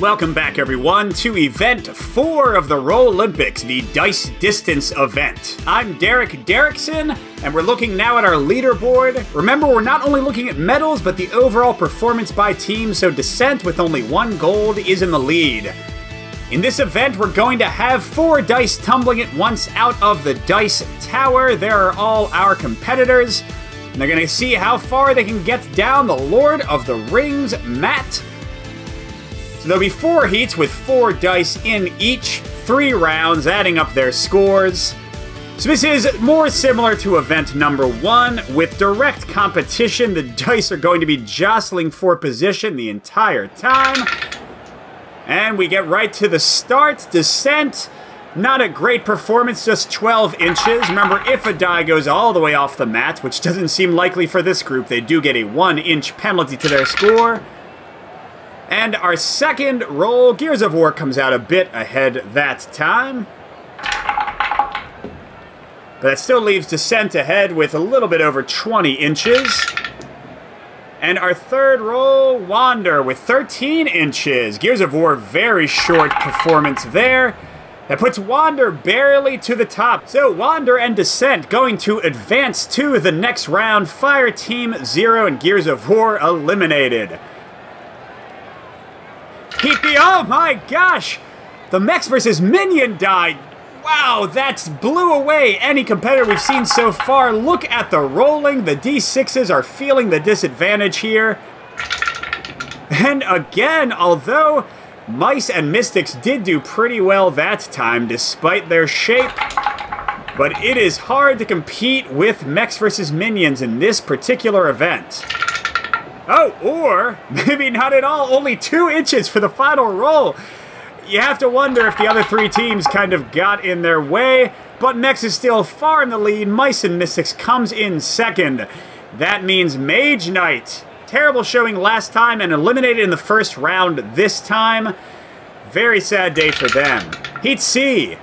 Welcome back, everyone, to Event 4 of the Roll Olympics, the Dice Distance event. I'm Derek Derrickson, and we're looking now at our leaderboard. Remember, we're not only looking at medals, but the overall performance by team, so Descent, with only one gold, is in the lead. In this event, we're going to have four dice tumbling at once out of the dice tower. There are all our competitors, and they're going to see how far they can get down the Lord of the Rings mat. There'll be four heats with four dice in each, three rounds, adding up their scores. So this is more similar to event number one. With direct competition, the dice are going to be jostling for position the entire time. And we get right to the start. Descent. Not a great performance, just 12 inches. Remember, if a die goes all the way off the mat, which doesn't seem likely for this group, they do get a one inch penalty to their score. And our second roll, Gears of War comes out a bit ahead that time. But that still leaves Descent ahead with a little bit over 20 inches. And our third roll, Wander, with 13 inches. Gears of War, very short performance there. That puts Wander barely to the top. So Wander and Descent going to advance to the next round. Fire Team Zero and Gears of War eliminated. Oh my gosh! The Mechs versus Minion died. Wow, that's blew away any competitor we've seen so far. Look at the rolling. The D6s are feeling the disadvantage here. And again, although Mice and Mystics did do pretty well that time despite their shape, but it is hard to compete with Mechs versus Minions in this particular event. Oh, or maybe not at all, only two inches for the final roll. You have to wonder if the other three teams kind of got in their way, but Mechs is still far in the lead. Mice and Mystics comes in second. That means Mage Knight. Terrible showing last time and eliminated in the first round this time. Very sad day for them. Heat C.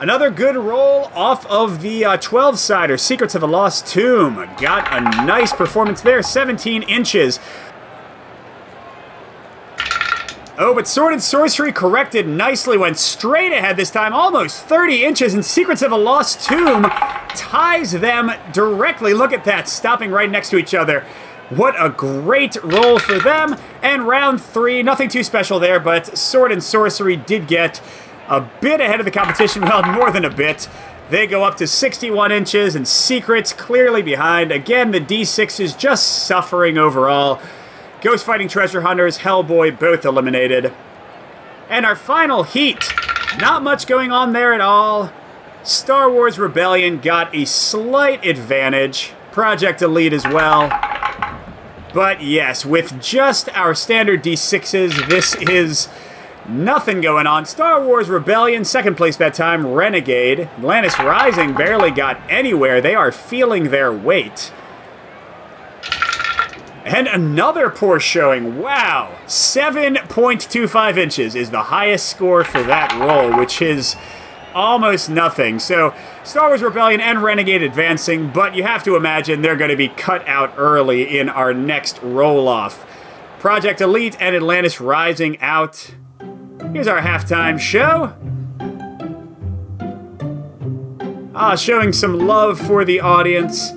Another good roll off of the 12-sider, uh, Secrets of a Lost Tomb. Got a nice performance there, 17 inches. Oh, but Sword and Sorcery corrected nicely, went straight ahead this time, almost 30 inches, and Secrets of a Lost Tomb ties them directly. Look at that, stopping right next to each other. What a great roll for them. And round three, nothing too special there, but Sword and Sorcery did get a bit ahead of the competition, well, more than a bit. They go up to 61 inches, and Secrets clearly behind. Again, the D6 is just suffering overall. Ghost Fighting Treasure Hunters, Hellboy, both eliminated. And our final heat. Not much going on there at all. Star Wars Rebellion got a slight advantage. Project Elite as well. But yes, with just our standard D6s, this is Nothing going on. Star Wars Rebellion, second place that time. Renegade. Atlantis Rising barely got anywhere. They are feeling their weight. And another poor showing. Wow. 7.25 inches is the highest score for that roll, which is almost nothing. So, Star Wars Rebellion and Renegade advancing, but you have to imagine they're going to be cut out early in our next roll-off. Project Elite and Atlantis Rising out. Here's our halftime show. Ah, showing some love for the audience.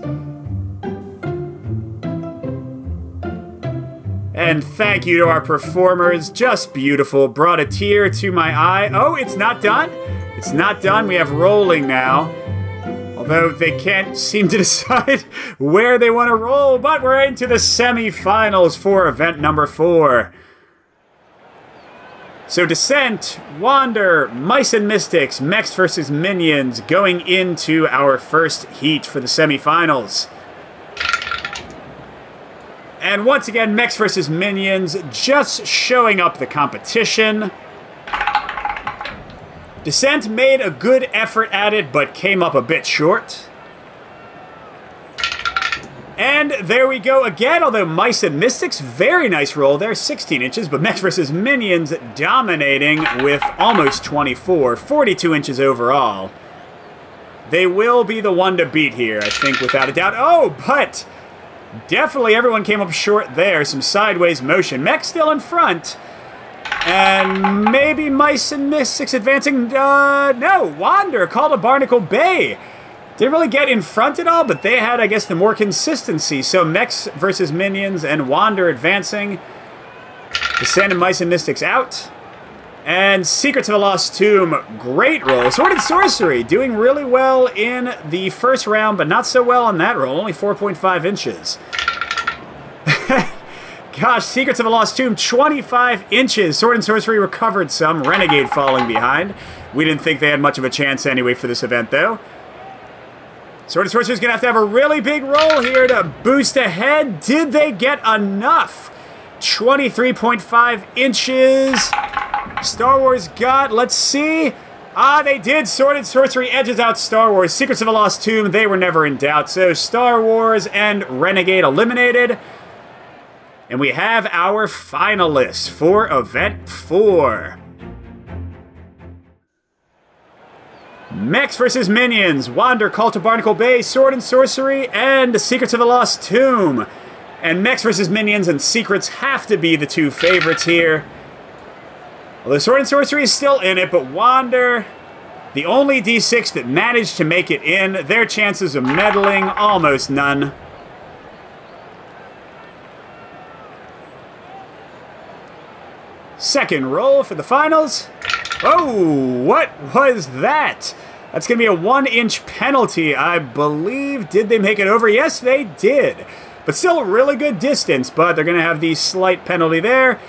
And thank you to our performers. Just beautiful. Brought a tear to my eye. Oh, it's not done? It's not done. We have rolling now. Although they can't seem to decide where they want to roll, but we're into the semifinals for event number four. So Descent, Wander, Mice and Mystics, Mechs versus Minions going into our first heat for the semifinals. And once again, Mechs versus Minions just showing up the competition. Descent made a good effort at it, but came up a bit short. And there we go again, although Mice and Mystics, very nice roll there, 16 inches, but Mechs versus Minions dominating with almost 24, 42 inches overall. They will be the one to beat here, I think, without a doubt. Oh, but definitely everyone came up short there. Some sideways motion. Mech still in front. And maybe Mice and Mystics advancing. Uh, no, Wander Cult of Barnacle Bay. Didn't really get in front at all, but they had, I guess, the more consistency. So Mechs versus Minions and Wander advancing. Descent and Mice and Mystics out. And Secrets of the Lost Tomb, great roll. Sword and Sorcery, doing really well in the first round, but not so well on that roll, only 4.5 inches. Gosh, Secrets of the Lost Tomb, 25 inches. Sword and Sorcery recovered some. Renegade falling behind. We didn't think they had much of a chance anyway for this event, though. Sword and Sorcery is going to have to have a really big roll here to boost ahead. Did they get enough? 23.5 inches. Star Wars got, let's see. Ah, they did. Sword and Sorcery edges out Star Wars. Secrets of a Lost Tomb, they were never in doubt. So Star Wars and Renegade eliminated. And we have our finalists for Event 4. Mechs versus Minions, Wander, Cult of Barnacle Bay, Sword and Sorcery, and Secrets of the Lost Tomb. And Mechs versus Minions and Secrets have to be the two favorites here. The Sword and Sorcery is still in it, but Wander, the only D6 that managed to make it in, their chances of medaling, almost none. Second roll for the finals. Oh, what was that? That's going to be a one-inch penalty, I believe. Did they make it over? Yes, they did. But still a really good distance, but they're going to have the slight penalty there.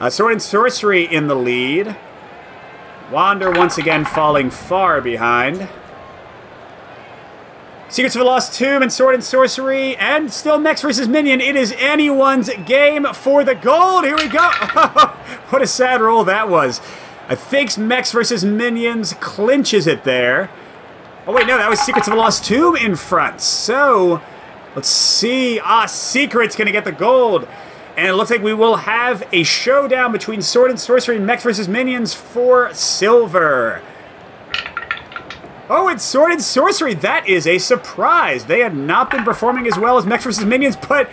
Uh, Sword and Sorcery in the lead. Wander once again falling far behind. Secrets of the Lost Tomb and Sword and Sorcery, and still Mechs versus Minion. It is anyone's game for the gold. Here we go. what a sad roll that was. I think Mechs versus Minions clinches it there. Oh, wait, no, that was Secrets of the Lost Tomb in front. So, let's see. Ah, Secret's going to get the gold. And it looks like we will have a showdown between Sword and Sorcery and Mechs versus Minions for silver. Oh, it's Sword and Sorcery. That is a surprise. They had not been performing as well as Mechs vs. Minions, but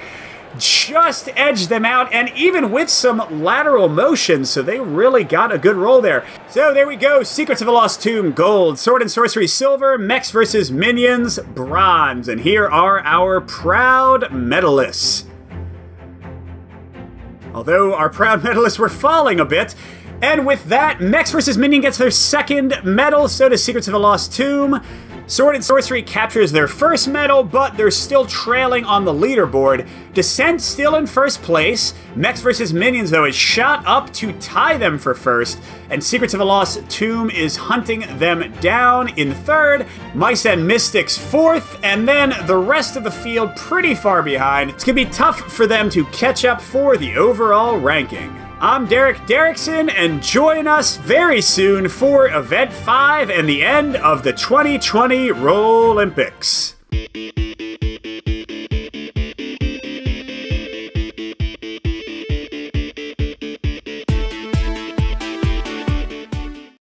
just edged them out, and even with some lateral motion, so they really got a good roll there. So there we go, Secrets of the Lost Tomb, gold, Sword and Sorcery, silver, Mechs vs. Minions, bronze, and here are our proud medalists. Although our proud medalists were falling a bit, and with that, Mechs vs. Minion gets their second medal, so does Secrets of the Lost Tomb. Sword and Sorcery captures their first medal, but they're still trailing on the leaderboard. Descent still in first place. Mechs vs. Minions, though, is shot up to tie them for first, and Secrets of the Lost Tomb is hunting them down in third. Mice and Mystics fourth, and then the rest of the field pretty far behind. It's gonna be tough for them to catch up for the overall ranking. I'm Derek Derrickson, and join us very soon for Event 5 and the end of the 2020 Roll Olympics.